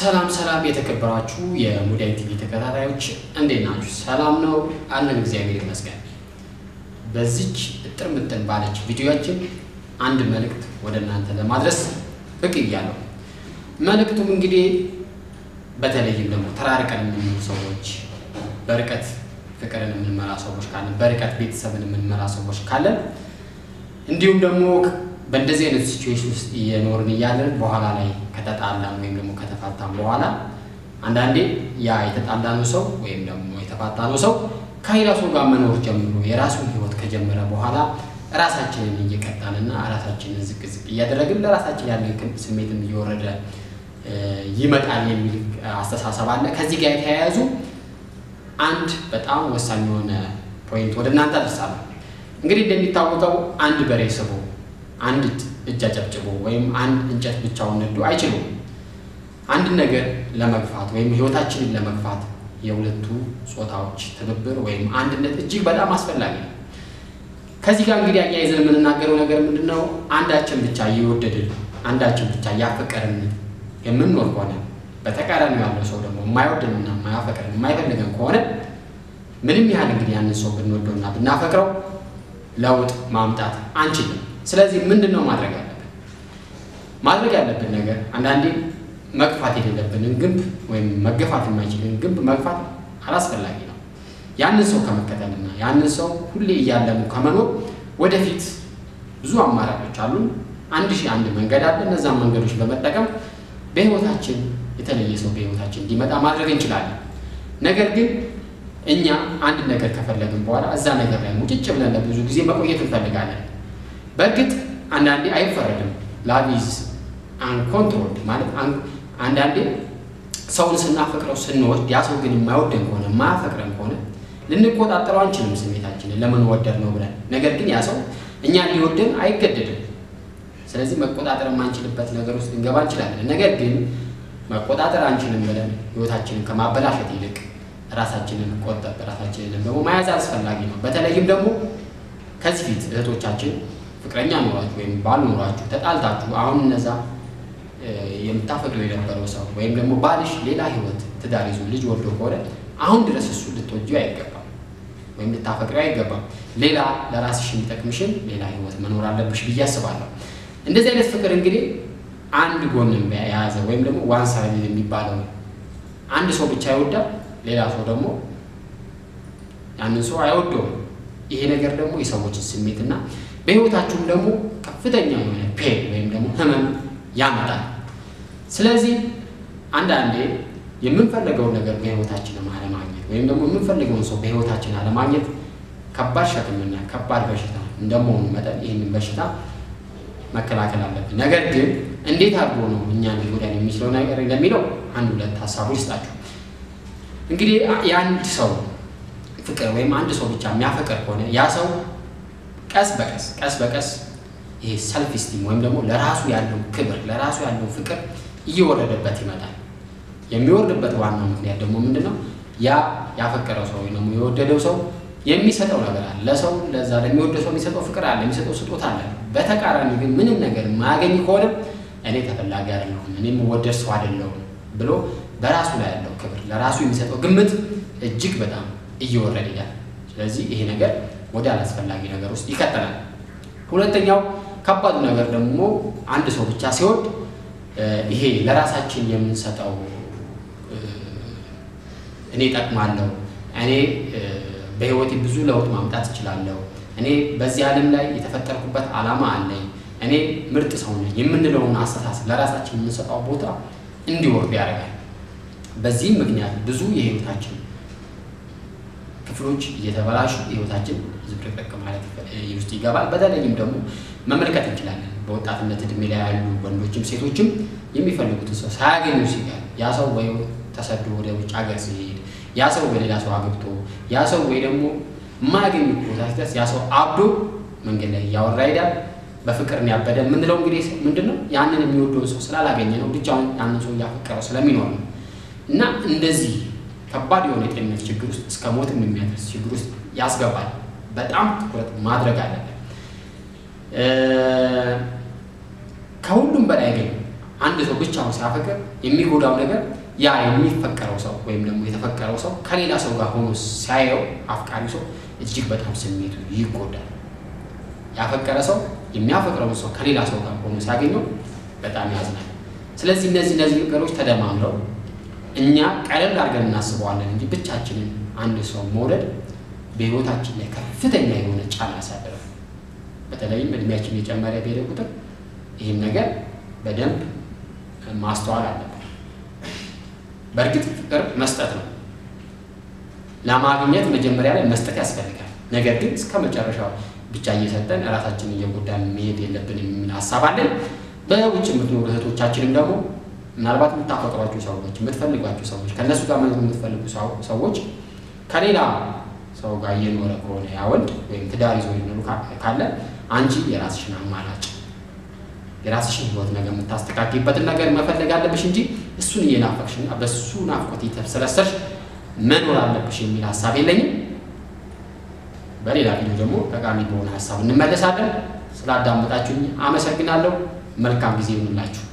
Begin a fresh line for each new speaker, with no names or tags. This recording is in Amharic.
ሰላም ሰላም የተከበራችሁ የሙዳይ ቲቪ ተከታታዮች እንዴት ናችሁ? ሰላም ነው አለን፣ እግዚአብሔር ይመስገን። በዚች እጥር ምጥን ባለች ቪዲዮችን አንድ መልእክት ወደ እናንተ ለማድረስ ብቅ እያለሁ መልእክቱም እንግዲህ በተለይም ደግሞ ተራርቀን የምንኖር ሰዎች በርቀት ፍቅርን የምንመራ ሰዎች ካለን በርቀት ቤተሰብን የምንመራ ሰዎች ካለን እንዲሁም ደግሞ በእንደዚህ አይነት ሲቹዌሽን ውስጥ እየኖርን እያለን በኋላ ላይ ከተጣላን ወይም ደግሞ ከተፋታን በኋላ አንዳንዴ ያ የተጣላነው ሰው ወይም ደግሞ የተፋታነው ሰው ከሌላ ሰው ጋር መኖር ጀምሮ የራሱን ሕይወት ከጀመረ በኋላ ራሳችንን እየቀጣንና ራሳችንን ዝቅ ዝቅ እያደረግን ለራሳችን ያለን ስሜትም እየወረደ ይመጣል የሚል አስተሳሰብ አለ። ከዚህ ጋር የተያያዙ አንድ በጣም ወሳኝ የሆነ ፖይንት ወደ እናንተ አደርሳለሁ። እንግዲህ እንደሚታወቀው አንድ በሬ ስቦ አንድ እጅ አጨብጭቦ ወይም አንድ እንጨት ብቻውን ነዶ አይችሉም። አንድን ነገር ለመግፋት ወይም ህይወታችንን ለመግፋት የሁለቱ ጾታዎች ትብብር ወይም አንድነት እጅግ በጣም አስፈላጊ ነው። ከዚህ ጋር እንግዲህ አያይዘን የምንናገረው ነገር ምንድን ነው? አንዳችን ብቻ እየወደድን አንዳችን ብቻ እያፈቀርን የምንኖር ከሆነ በተቃራኒው ያለው ሰው ደግሞ የማይወድንና የማያፈቅርን የማይፈልገን ከሆነ ምንም ያህል እንግዲህ ያንን ሰው ብንወደውና ብናፈቅረው ለውጥ ማምጣት አንችልም። ስለዚህ ምንድን ነው ማድረግ ያለብን? ማድረግ ያለብን ነገር አንዳንዴ መግፋት የሌለብንን ግንብ ወይም መገፋት የማይችልን ግንብ መግፋት አላስፈላጊ ነው። ያንን ሰው ከመከተልና ያንን ሰው ሁሌ እያለሙ ከመኖር ወደፊት ብዙ አማራጮች አሉን። አንድ ሺህ አንድ መንገድ አለ። እነዛን መንገዶች በመጠቀም በህይወታችን የተለየ ሰው በህይወታችን እንዲመጣ ማድረግ እንችላለን። ነገር ግን እኛ አንድ ነገር ከፈለግን በኋላ እዛ ነገር ላይ ሙጭጭ ብለን ለብዙ ጊዜ መቆየት እንፈልጋለን። በእርግጥ አንዳንዴ አይፈረድም። love is uncontrolled ማለት አንዳንዴ ሰውን ስናፈቅረው ስንወድ ያ ሰው ግን የማይወደን ከሆነ የማያፈቅረን ከሆነ ልንቆጣጠረው አንችልም ስሜታችንን ለምን ወደድ ነው ብለን። ነገር ግን ያ ሰው እኛ እንዲወደን አይገደድም። ስለዚህ መቆጣጠር የማንችልበት ነገር ውስጥ ልንገባ እንችላለን። ነገር ግን መቆጣጠር አንችልም ብለን ህይወታችንን ከማበላሸት ይልቅ ራሳችንን ቆጠብ ራሳችንን ደግሞ መያዝ አስፈላጊ ነው። በተለይም ደግሞ ከዚህ ፊት እህቶቻችን ፍቅረኛ ኖሯችሁ ወይም ባል ኖሯችሁ ተጣልታችሁ አሁን እነዛ የምታፈቅረው የነበረው ሰው ወይም ደግሞ ባልሽ ሌላ ህይወት ትዳር ይዞ ልጅ ወልዶ ከሆነ አሁን ድረስ እሱ ልትወጂው አይገባም ወይም ልታፈቅሪው አይገባም። ሌላ ለራስሽ የሚጠቅምሽን ሌላ ህይወት መኖር አለብሽ ብዬ አስባለሁ። እንደዚህ አይነት ፍቅር እንግዲህ አንድ ጎን የያዘ ወይም ደግሞ one side የሚባለው አንድ ሰው ብቻ ይወዳል፣ ሌላ ሰው ደግሞ ያንን ሰው አይወደውም። ይሄ ነገር ደግሞ የሰዎችን ስሜትና በህይወታችሁም ደግሞ ከፍተኛ የሆነ pain ወይም ደግሞ ህመም ያመጣል። ስለዚህ አንዳንዴ የምንፈልገውን ነገር በህይወታችን አለማግኘት ወይም ደግሞ የምንፈልገውን ሰው በህይወታችን አለማግኘት ከባድ ሸክምና ከባድ በሽታ እንደመሆኑ መጠን ይህንን በሽታ መከላከል አለብን። ነገር ግን እንዴት አድርጎ ነው እኛን ሊጎዳን የሚችለው ነገር ለሚለው አንድ ሁለት ሀሳቦች ይስጣችሁ። እንግዲህ የአንድ ሰው ፍቅር ወይም አንድ ሰው ብቻ የሚያፈቅር ከሆነ ያ ሰው ቀስ በቀስ ቀስ በቀስ ይሄ self esteem ወይም ደግሞ ለራሱ ያለው ክብር ለራሱ ያለው ፍቅር እየወረደበት ይመጣል። የሚወርድበት ዋናው ምክንያት ደግሞ ምንድን ነው? ያ ያፈቀረው ሰው ወይም ደግሞ የወደደው ሰው የሚሰጠው ነገር አለ። ለሰው ለዛ ለሚወደው ሰው የሚሰጠው ፍቅር አለ፣ የሚሰጠው ስጦታ አለ። በተቃራኒ ግን ምንም ነገር የማያገኝ ከሆነ እኔ ተፈላጊ አይደለሁም፣ እኔ የምወደድ ሰው አይደለሁም ብሎ በራሱ ላይ ያለው ክብር ለራሱ የሚሰጠው ግምት እጅግ በጣም እየወረደ ይላል። ስለዚህ ይሄ ነገር ወደ አላስፈላጊ ነገር ውስጥ ይቀጥላል። ሁለተኛው ከባዱ ነገር ደግሞ አንድ ሰው ብቻ ሲወድ ይሄ ለራሳችን የምንሰጠው እኔ ጠቅማለሁ፣ እኔ በህይወቴ ብዙ ለውጥ ማምጣት እችላለሁ፣ እኔ በዚህ ዓለም ላይ የተፈጠርኩበት ዓላማ አለኝ፣ እኔ ምርጥ ሰው ነኝ የምንለውን አስተሳሰብ ለራሳችን የምንሰጠው ቦታ እንዲወርድ ያደርጋል። በዚህም ምክንያት ብዙ የህይወታችን ክፍሎች እየተበላሹ ህይወታችን ዝብርቅርቅ ማለት ውስጥ ይገባል። በተለይም ደግሞ መመልከት እንችላለን። በወጣትነት እድሜ ላይ ያሉ ወንዶችም ሴቶችም የሚፈልጉትን ሰው ሳያገኙ ሲቀር ያ ሰው ወይ ተሰዶ ወደ ውጭ ሀገር ሲሄድ፣ ያ ሰው በሌላ ሰው አግብቶ፣ ያ ሰው ወይ ደግሞ የማያገኙ ቦታ ሲደርስ ያ ሰው አብዶ መንገድ ላይ እያወራ ይሄዳል። በፍቅር ያበደ የምንለው እንግዲህ ምንድን ነው? ያንን የሚወደውን ሰው ስላላገኘ ነው። ብቻውን ያንን ሰው እያፈቀረው ስለሚኖር ነው እና እንደዚህ ከባድ የሆነ የጤንነት ችግር ውስጥ እስከ ሞትም የሚያደርስ ችግር ውስጥ ያስገባል። በጣም ትኩረት ማድረግ አለብን። ከሁሉም በላይ ግን አንድ ሰው ብቻውን ሲያፈቅር የሚጎዳው ነገር ያ የሚፈቀረው ሰው ወይም ደግሞ የተፈቀረው ሰው ከሌላ ሰው ጋር ሆኖ ሲያየው አፍቃሪ ሰው እጅግ በጣም ስሜቱ ይጎዳል። ያፈቀረ ሰው የሚያፈቅረውን ሰው ከሌላ ሰው ጋር ሆኖ ሲያገኘው በጣም ያዝናል። ስለዚህ እነዚህ እነዚህ ነገሮች ተደማምረው እኛ ቀለል አድርገን እናስበዋለን እንጂ ብቻችንን አንድ ሰው መውደድ በሕይወታችን ላይ ከፍተኛ የሆነ ጫና ያሳድራል። በተለይም እድሜያችን የጨመረ በሄደ ቁጥር ይህን ነገር በደንብ ማስተዋል አለብን። በእርግጥ ፍቅር መስጠት ነው። ለማግኘት መጀመሪያ ላይ መስጠት ያስፈልጋል። ነገር ግን እስከ መጨረሻው ብቻ እየሰጠን እራሳችንን እየጎዳን መሄድ የለብንም የሚል ሀሳብ አለን። በውጭ የምትኖሩ እህቶቻችንም ደግሞ ምናልባት የምታፈቅሯቸው ሰዎች፣ የምትፈልጓቸው ሰዎች፣ ከእነሱ ጋር መኖር የምትፈልጉ ሰዎች ከሌላ ሰው ጋር እየኖረ ከሆነ ያ ወንድ ወይም ትዳር ይዞ ሊኖሩ ካለ አንቺ የራስሽን አማራጭ የራስሽን ህይወት ነገር የምታስተካክይበትን ነገር መፈለግ አለብሽ እንጂ እሱን እየናፈቅሽና በሱ ናፍቆት የተብሰለሰልሽ መኖር አለብሽ የሚል ሀሳብ የለኝም። በሌላ ቪዲዮ ደግሞ ጠቃሚ በሆነ ሀሳብ እንመለሳለን። ስላዳመጣችሁኝ አመሰግናለሁ። መልካም ጊዜ ይሁንላችሁ።